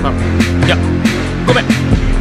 いやごめん。